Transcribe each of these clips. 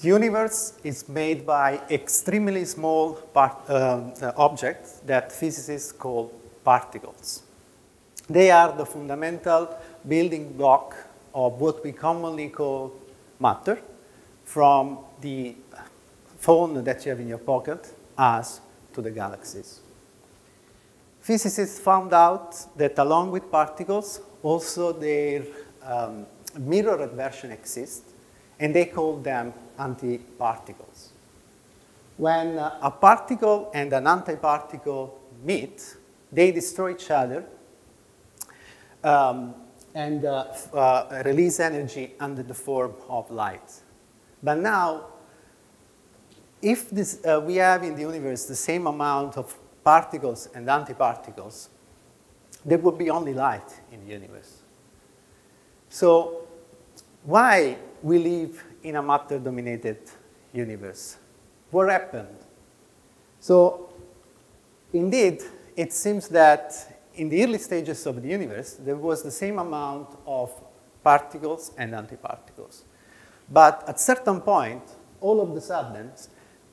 the universe is made by extremely small part, uh, objects that physicists call particles. They are the fundamental building block of what we commonly call matter, from the phone that you have in your pocket as to the galaxies. Physicists found out that along with particles, also their um, mirrored version exists, and they call them antiparticles. When a particle and an antiparticle meet, they destroy each other um, and uh, uh, release energy under the form of light. But now, if this, uh, we have in the universe the same amount of particles and antiparticles, there would be only light in the universe. So why we live in a matter-dominated universe? What happened? So indeed, it seems that in the early stages of the universe, there was the same amount of particles and antiparticles. But at certain point, all of the sudden,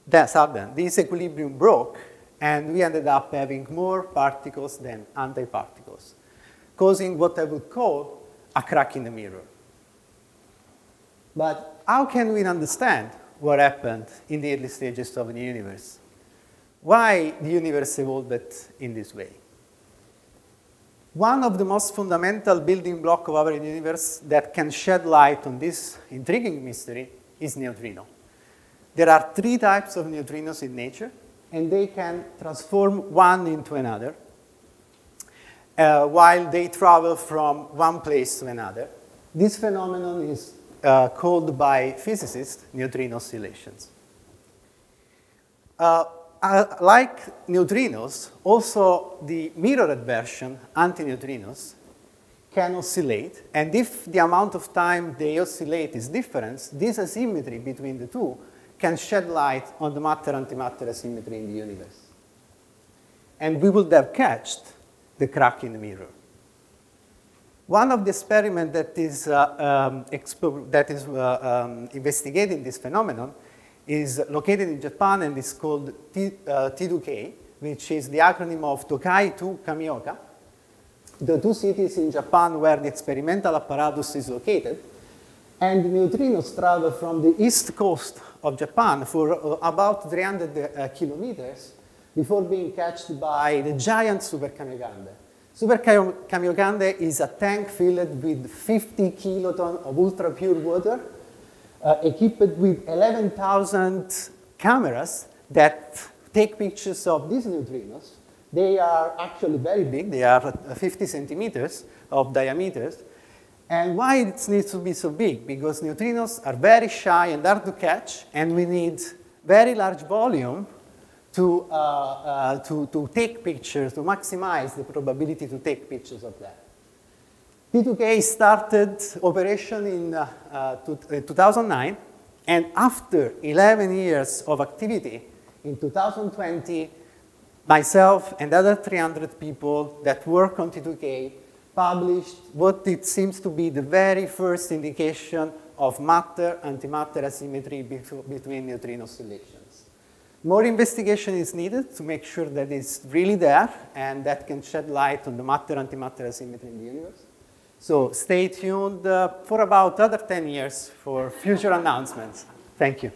that sudden, this equilibrium broke, and we ended up having more particles than antiparticles, causing what I would call a crack in the mirror. But how can we understand what happened in the early stages of the universe? Why the universe evolved in this way? One of the most fundamental building blocks of our universe that can shed light on this intriguing mystery is neutrino. There are three types of neutrinos in nature, and they can transform one into another uh, while they travel from one place to another. This phenomenon is uh, called by physicists neutrino oscillations. Uh, uh, like neutrinos, also the mirrored version, antineutrinos, can oscillate. And if the amount of time they oscillate is different, this asymmetry between the two can shed light on the matter-antimatter asymmetry in the universe. And we would have catched the crack in the mirror. One of the experiments that is, uh, um, that is uh, um, investigating this phenomenon is located in Japan and is called T, uh, T2K, which is the acronym of Tokai to Kamioka, the two cities in Japan where the experimental apparatus is located. And neutrinos travel from the east coast of Japan for uh, about 300 uh, kilometers before being catched by the giant Super Kamiokande. Super Kamiokande is a tank filled with 50 kiloton of ultra pure water uh, equipped with 11,000 cameras that take pictures of these neutrinos. They are actually very big. They are 50 centimeters of diameters. And why it needs to be so big? Because neutrinos are very shy and hard to catch, and we need very large volume to, uh, uh, to, to take pictures, to maximize the probability to take pictures of that. T2K started operation in uh, uh, 2009, uh, and after 11 years of activity, in 2020, myself and other 300 people that work on T2K published what it seems to be the very first indication of matter-antimatter asymmetry between neutrino oscillations. More investigation is needed to make sure that it's really there and that can shed light on the matter-antimatter asymmetry in the universe. So stay tuned uh, for about other 10 years for future announcements. Thank you.